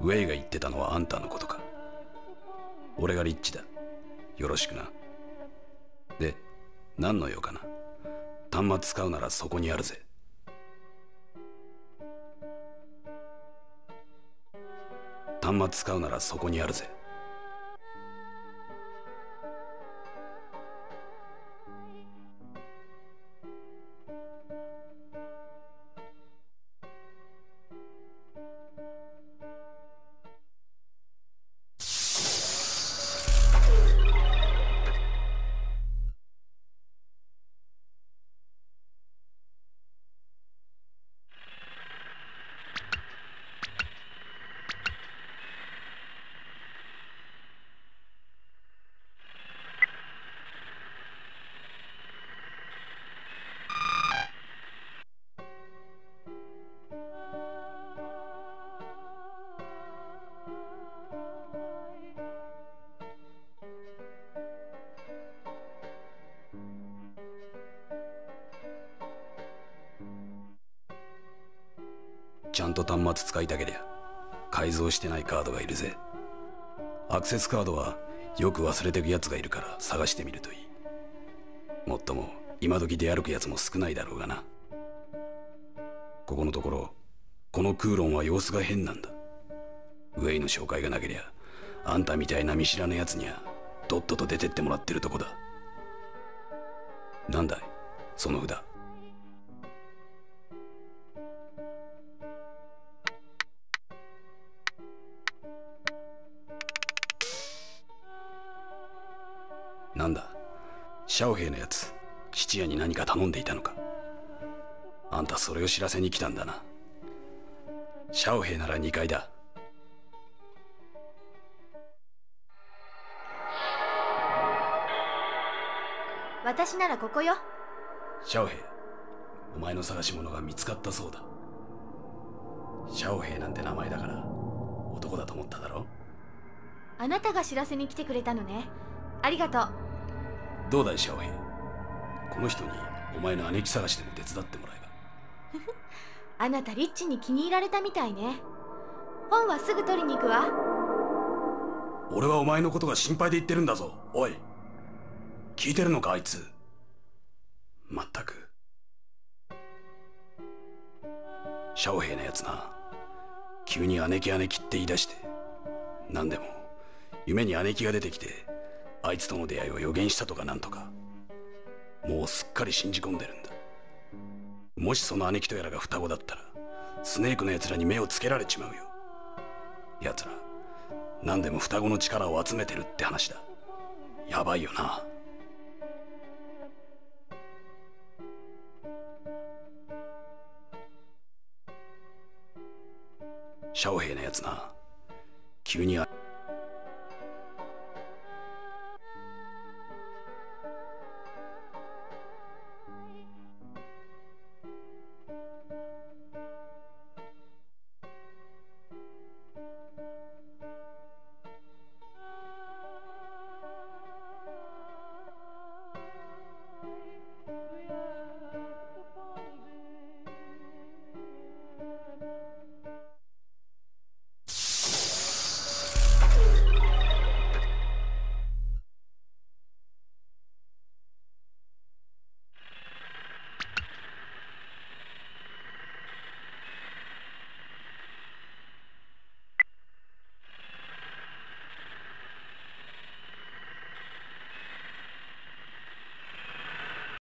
ウェイが言ってたのはあんたのことか。俺がリッチだ。よろしくな。で何の用かな。端末使うならそこにあるぜ。端末使うならそこにあるぜ。ちゃんと端末使いたけりゃ改造してないカードがいるぜ。アクセスカードはよく忘れてくやつがいるから探してみるといい。もっとも今時出歩くやつも少ないだろうがな。ここのところこのクーロンは様子が変なんだ。ウェイの紹介がなけりゃあんたみたいな見知らぬやつにはとっとと出てってもらってるとこだ。なんだいその札。なんだ？シャオヘイのやつ質屋に何か頼んでいたのか？あんたそれを知らせに来たんだな。シャオヘイなら2階だ。私ならここよ。シャオヘイお前の探し物が見つかったそうだ。シャオヘイなんて名前だから男だと思っただろ？あなたが知らせに来てくれたのね。ありがとうどうだいシャオヘイこの人にお前の姉貴探しでも手伝ってもらえば。あなたリッチに気に入られたみたいね。本はすぐ取りに行くわ。俺はお前のことが心配で言ってるんだぞ。おい。聞いてるのかあいつ？まったく。シャオヘイのやつな。急に姉貴姉貴って言い出して。何でも。夢に姉貴が出てきてあいつとの出会いを予言したとかなんとか。もうすっかり信じ込んでるんだ。もしその姉貴とやらが双子だったらスネークの奴らに目をつけられちまうよ。奴ら何でも双子の力を集めてるって話だ。やばいよな。シャオヘイのやつな。急にあ